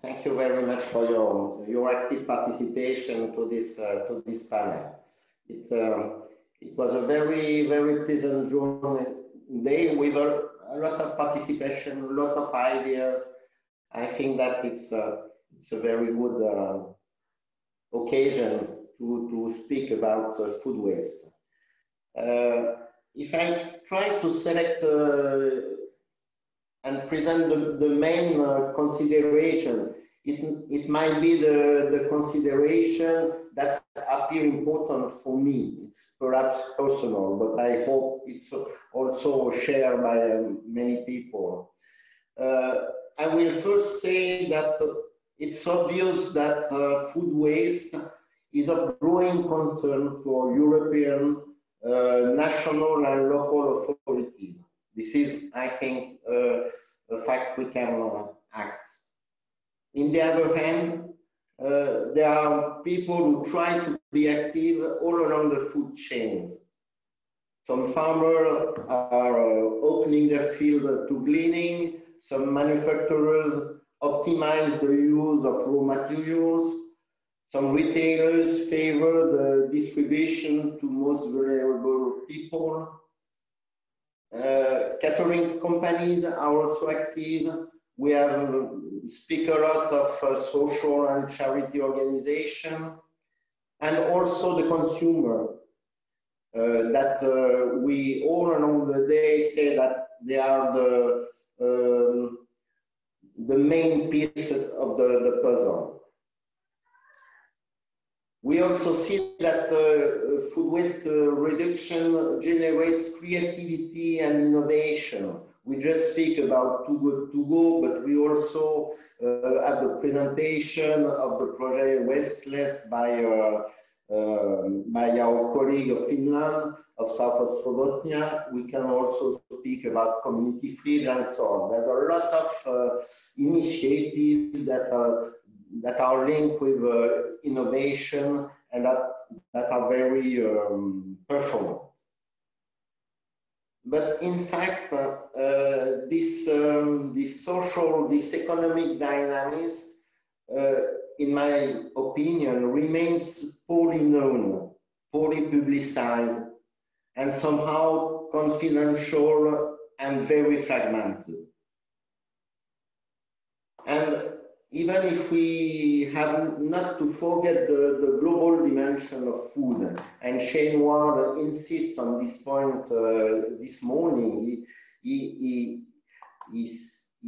Thank you very much for your your active participation to this uh, to this panel. It um, it was a very very pleasant day with a, a, lot of participation, a lot of ideas. I think that it's a, it's a very good uh, occasion to to speak about uh, food waste. Uh, if I try to select uh, and present the, the main uh, consideration. It, it might be the, the consideration that appear important for me. It's perhaps personal, but I hope it's also shared by um, many people. Uh, I will first say that it's obvious that uh, food waste is of growing concern for European, uh, national and local authorities. This is, I think, fact we can uh, act. In the other hand, uh, there are people who try to be active all along the food chain. Some farmers are uh, opening their field to gleaning. Some manufacturers optimize the use of raw materials. Some retailers favor the distribution to most vulnerable people. Uh, catering companies are also active. We have speak a lot of uh, social and charity organization, and also the consumer. Uh, that uh, we all along the day say that they are the um, the main pieces of the, the puzzle. We also see that uh, food waste uh, reduction generates creativity and innovation. We just speak about Too Good To Go, but we also uh, have the presentation of the project Wasteless by, uh, uh, by our colleague of Finland, of South Ostrobothnia. We can also speak about community feed and so on. There's a lot of uh, initiatives that are that are linked with uh, innovation and that, that are very um, performant. But in fact, uh, uh, this, um, this social, this economic dynamics, uh, in my opinion, remains poorly known, poorly publicized, and somehow confidential and very fragmented. And even if we have not to forget the, the global dimension of food, and Shane Ward insists on this point uh, this morning, he, he, he,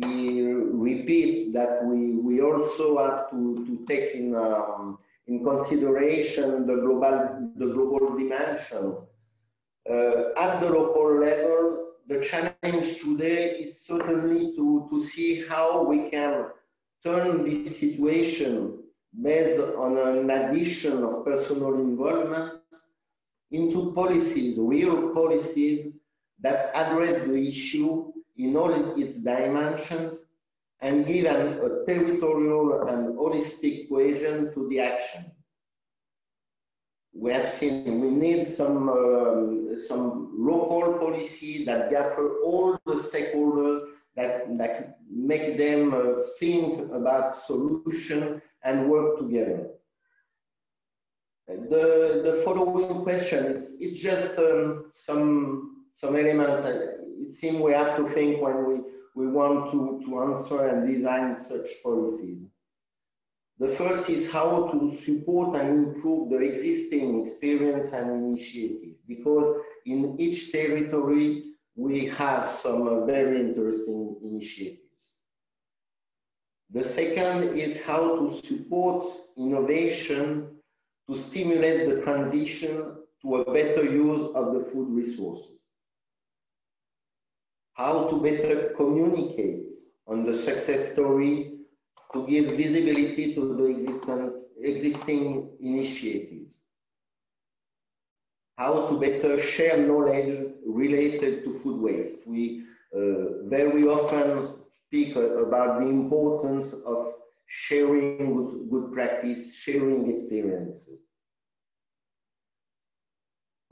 he, repeats that we, we also have to, to take in, um, in consideration the global, the global dimension. Uh, at the local level, the challenge today is certainly to, to see how we can turn this situation based on an addition of personal involvement into policies, real policies that address the issue in all its dimensions and give an, a territorial and holistic cohesion to the action. We have seen we need some, um, some local policy that gather all the stakeholders that, that make them uh, think about solution and work together. The, the following question is it's just um, some some elements it seems we have to think when we, we want to, to answer and design such policies. The first is how to support and improve the existing experience and initiative because in each territory we have some uh, very interesting initiatives. The second is how to support innovation to stimulate the transition to a better use of the food resources. How to better communicate on the success story to give visibility to the existing initiatives how to better share knowledge related to food waste. We uh, very often speak about the importance of sharing good, practice, sharing experiences,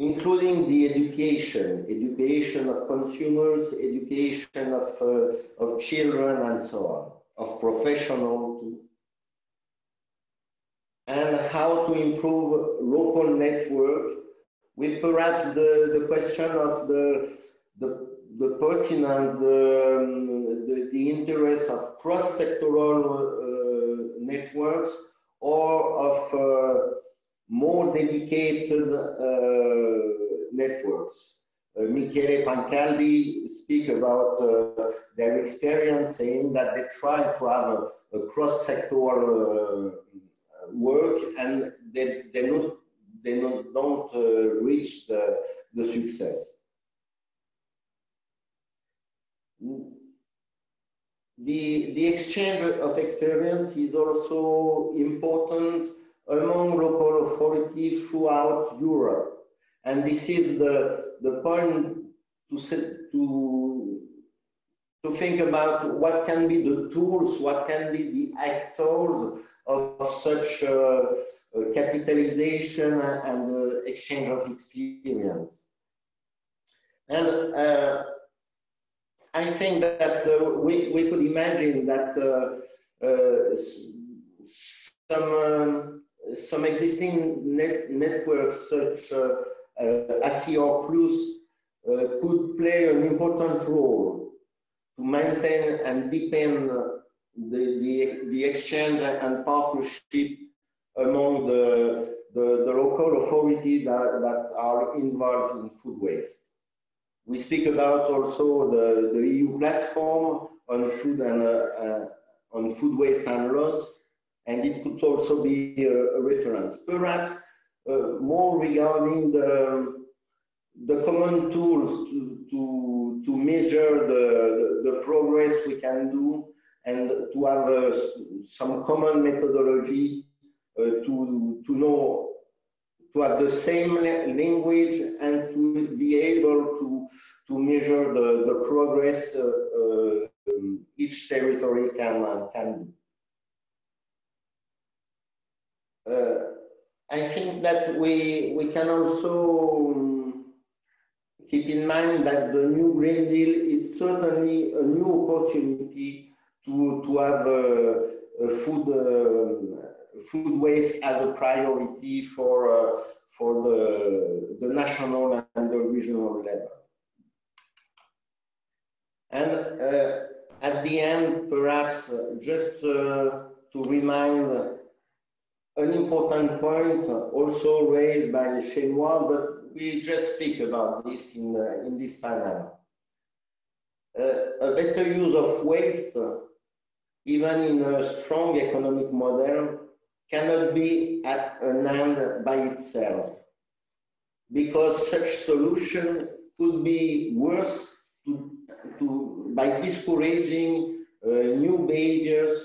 including the education, education of consumers, education of, uh, of children and so on, of professionals too. And how to improve local network with perhaps the, the question of the, the, the pertinent, the, the, the interest of cross-sectoral uh, networks or of uh, more dedicated uh, networks. Uh, Michele Pancaldi speak about uh, their experience saying that they try to have a, a cross-sectoral uh, work and they, they, not, they not, don't reach the, the success. The, the exchange of experience is also important among local authorities throughout Europe. And this is the, the point to, set, to, to think about what can be the tools, what can be the actors of such uh, uh, capitalization and uh, exchange of experience. And uh, I think that uh, we, we could imagine that uh, some, um, some existing net networks such as ACR Plus could play an important role to maintain and deepen the, the, the exchange and partnership among the, the, the local authorities that, that are involved in food waste. We speak about also the, the EU platform on food and uh, on food waste and loss, and it could also be a, a reference. Perhaps uh, more regarding the, the common tools to, to, to measure the, the, the progress we can do and to have uh, some common methodology uh, to, to know, to have the same language and to be able to, to measure the, the progress uh, um, each territory can, can do. I think that we, we can also um, keep in mind that the new Green Deal is certainly a new opportunity to, to have uh, uh, food, uh, food waste as a priority for, uh, for the, the national and the regional level. And uh, at the end, perhaps uh, just to remind an important point also raised by Chenois, but we just speak about this in, uh, in this panel. Uh, a better use of waste even in a strong economic model, cannot be at an end by itself. Because such solution could be worse to, to, by discouraging uh, new behaviors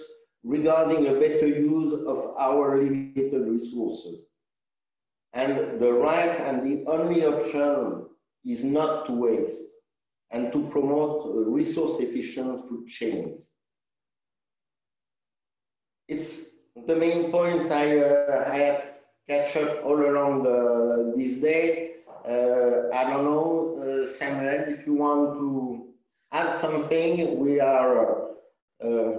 regarding a better use of our limited resources. And the right and the only option is not to waste and to promote resource efficient food chains it's the main point I, uh, I have up all along uh, this day. Uh, I don't know, uh, Samuel, if you want to add something, we are uh,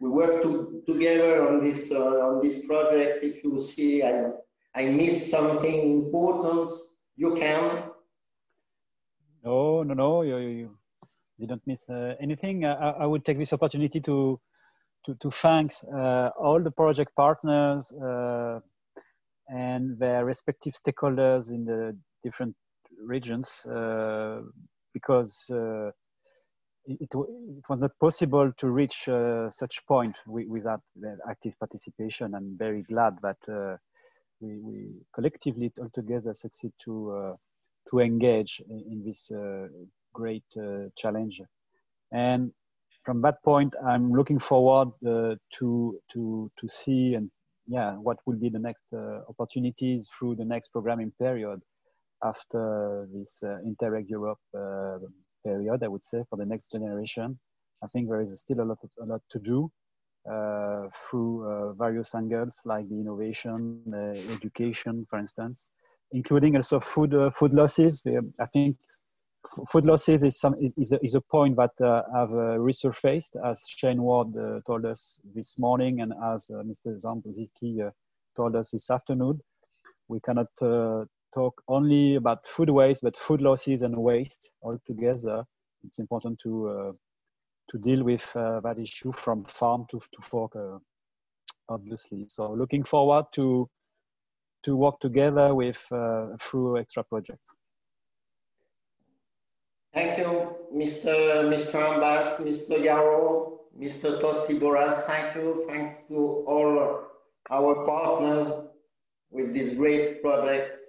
we work to, together on this uh, on this project. If you see I I missed something important, you can. No, no, no, you, you didn't miss anything. I, I would take this opportunity to to, to thank uh, all the project partners uh, and their respective stakeholders in the different regions uh, because it, it, was not possible to reach uh, such point without active participation. I'm very glad that uh, we, we, collectively all together succeed to uh, to engage in, in this great challenge. And from that point, I'm looking forward uh, to to to see and yeah, what will be the next uh, opportunities through the next programming period after this uh, Interreg Europe uh, period. I would say for the next generation, I think there is still a lot a lot to do uh, through uh, various angles like the innovation, education, for instance, including also food food losses. I think food losses is some is a, is a point that uh, have uh, resurfaced as Shane Ward uh, told us this morning, and as uh, Mr. Zambziki uh, told us this afternoon. We cannot uh, talk only about food waste, but food losses and waste altogether. It's important to to deal with that issue from farm to, to fork, obviously. So looking forward to to work together with through extra projects. Thank you, Mr. Mr. Ambas, Mr. Yarrow, Mr. Tosti Boras. Thank you. Thanks to all our partners with this great project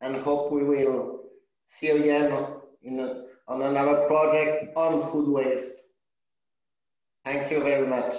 and hope we will see you again in a, on another project on food waste. Thank you very much.